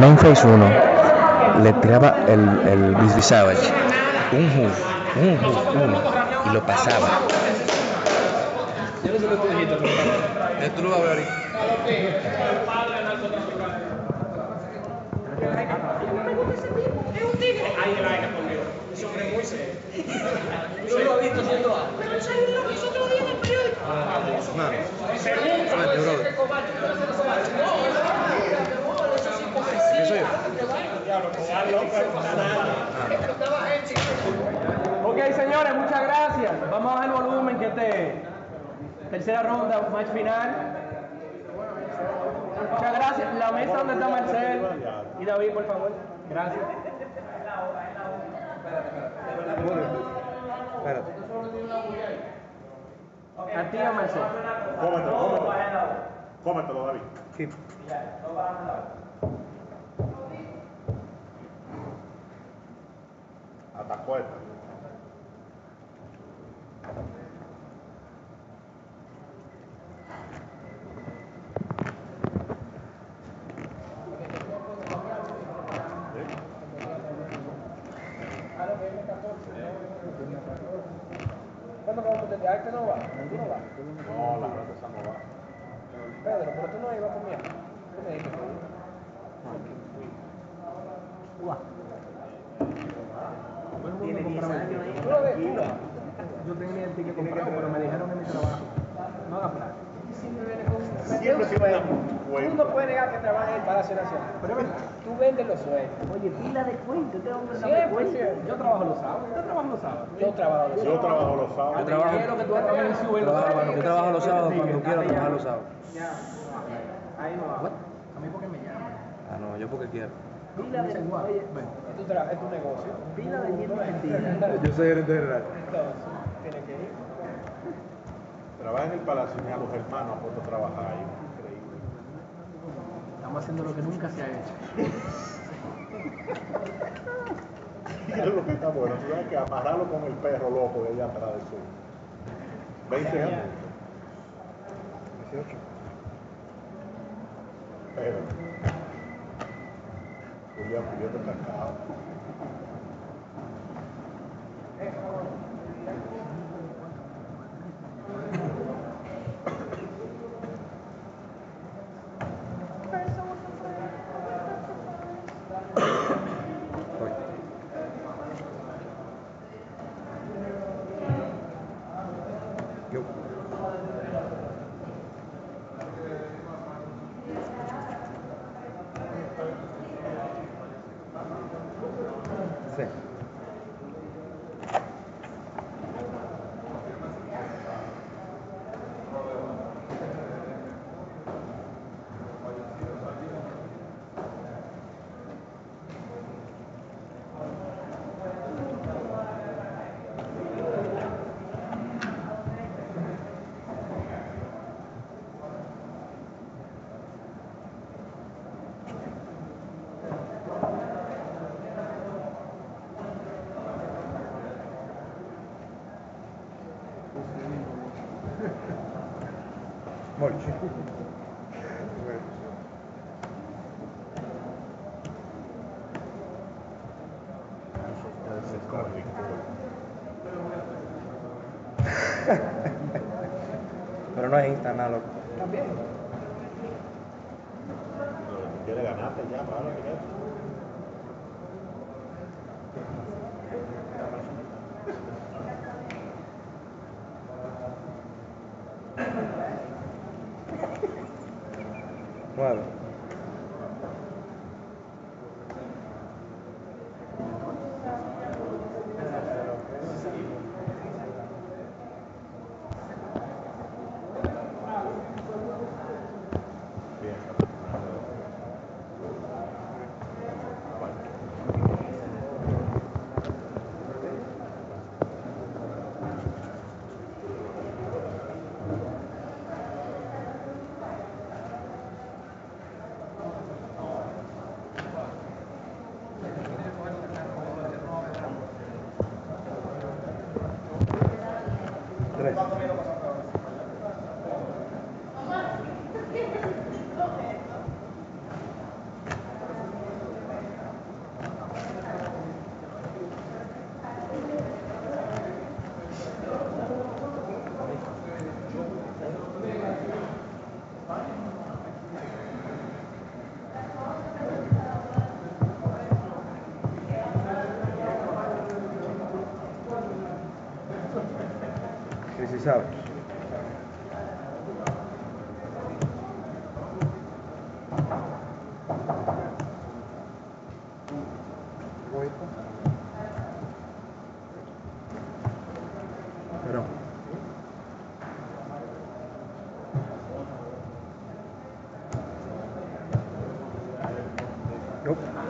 Mainface 1 le tiraba el, el Beast Savage, un hook, un hook, uno, y lo pasaba. Yo no sé lo que tú dijiste, pero tú lo vas a ver ahorita. Ahí el aire conmigo. Ese hombre es muy serio. Yo lo he visto haciendo algo. Pero eso es lo que nosotros lo dijimos en el periódico. Suerte, brother. ¿Qué soy yo? Ok, señores, muchas gracias. Vamos a bajar el volumen, que este tercera ronda, match final. Muchas gracias. La mesa donde está Marcel y David, por favor. Gracias. Espérate. A ti, Marcel. Cómetelo, cómetelo. Cómetelo, David. Sí. Atacó esta. ¿Cuándo vamos? ¿Este no va? ¿Tú no la verdad esa no va. Pedro, pero tú no ibas conmigo. Tú me dijiste que ibas. Tiene 10 años ahí. Tú lo ves, tú vas. Yo tenía el ticket comprado, pero me dijeron en mi trabajo. No haga plan. Siempre un cuento. Tú no puedes negar que trabaja en el Palacio Nacional. Pero es verdad. Tú vendes los sueños. Oye, pila de cuento, este hombre Siempre, cuenta. siempre. Yo trabajo los sábados. Yo trabajo los sábados. Yo trabajo los Yo sábados. trabajo los sábados. Yo trabajo. Yo trabajo los sábados cuando quiero trabajar los sábados. Ahí no va. A mí porque me llaman. Ah, no, yo porque quiero. Pila de, oye, Es tu, tra- es tu negocio. pila de mierda mentira. Yo soy gerente general. Entonces, tienes que ir. Trabaja en el palacio y a los hermanos a puesto a trabajar ahí. Increíble. Estamos haciendo lo que nunca se ha hecho. Es lo que está bueno. Tú sabes que amarrarlo con el perro loco de allá atrás de su. 20 años. 18. Pero. Miguel Pereira da Carro. Pero no es Insta, nada, loco. También. Quieres ganarte ya, para lo que Wow. this out. Nope.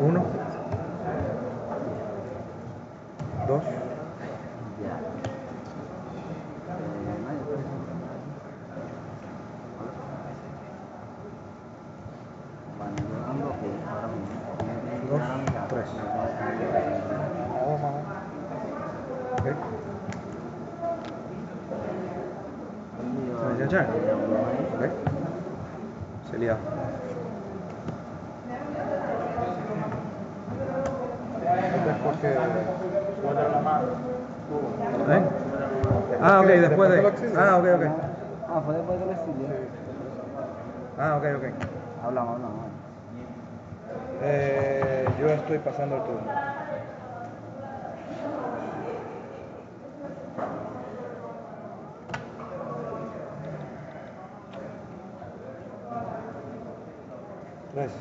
1, 2, Okay. ¿Se me okay. Sería Se lía. Después que suena la mano. ¿Eh? Ah, ok, después de. Ah, ok, ok. Ah, fue después del accidente. Ah, ok, ok. Hablamos, hablamos. Eh, yo estoy pasando el turno. Tres.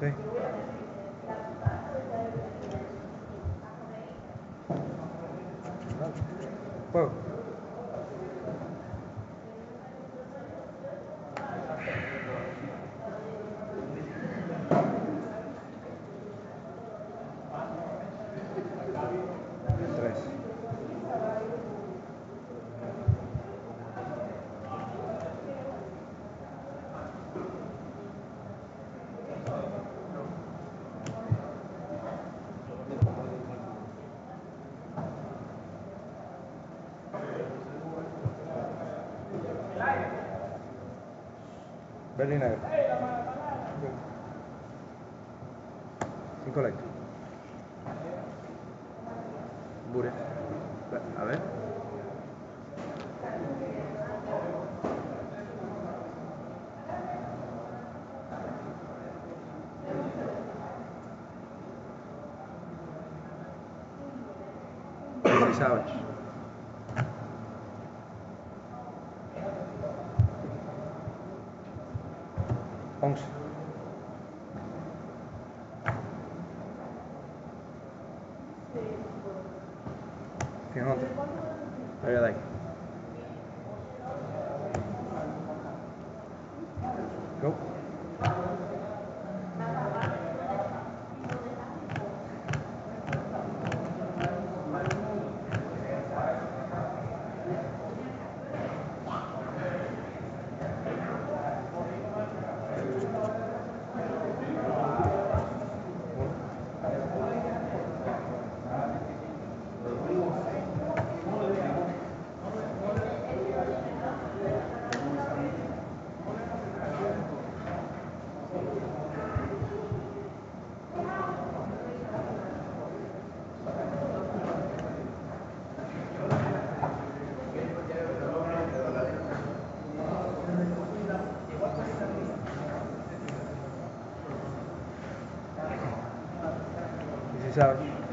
Sí. Y negro. Incorrecto. Bure. A ver. Once. Fíjate. Ahí de ahí. Go. out.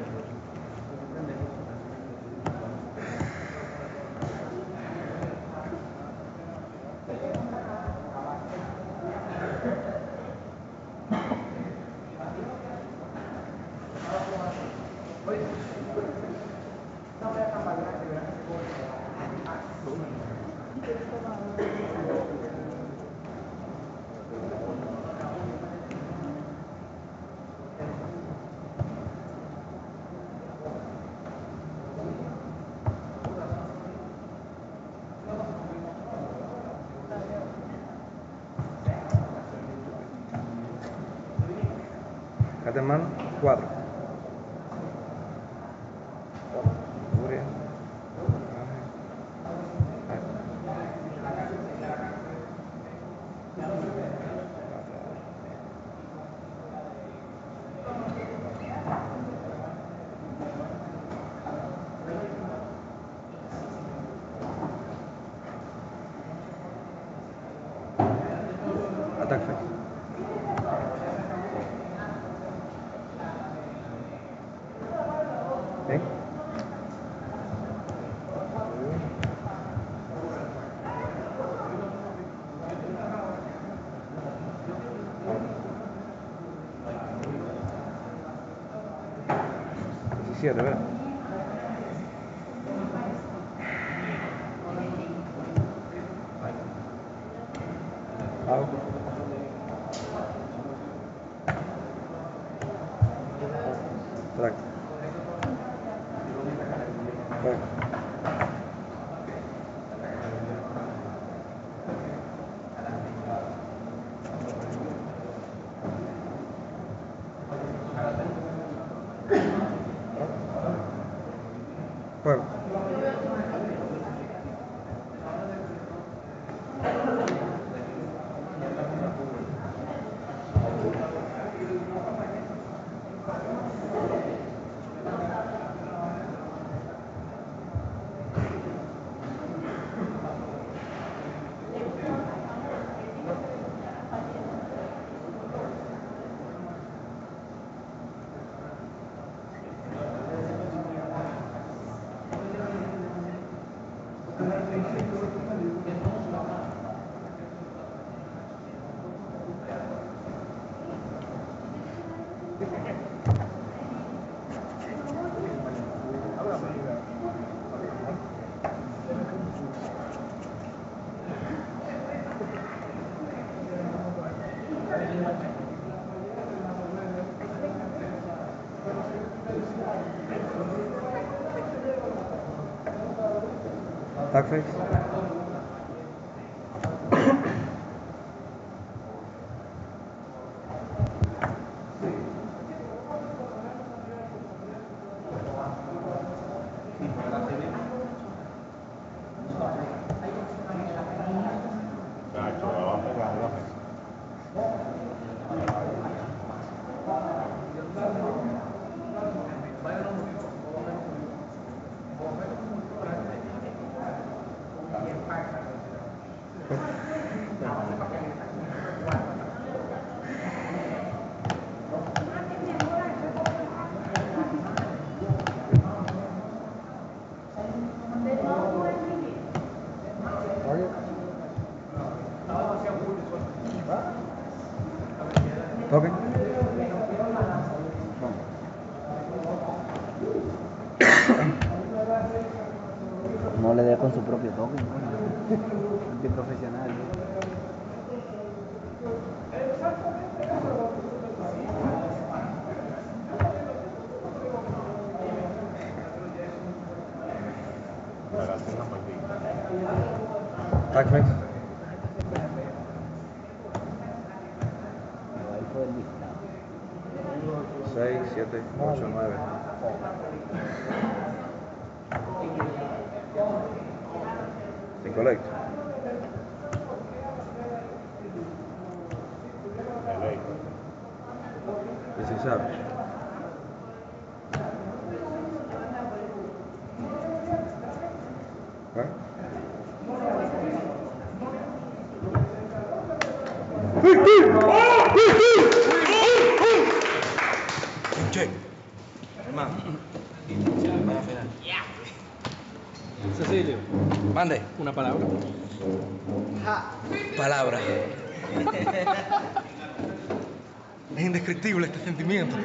Caterman, 4. Diecisiete, ¿verdad? Dogfish No le dé con su propio toque. ¿no? Antiprofesional. Tag face. Pero ahí fue el listado. 6, 7, 8, 9. Incorrecto. Electo. Precisar. ¿Eh? Check. Hermano. Cecilio, Mande. una palabra. Palabra. Es indescriptible este sentimiento.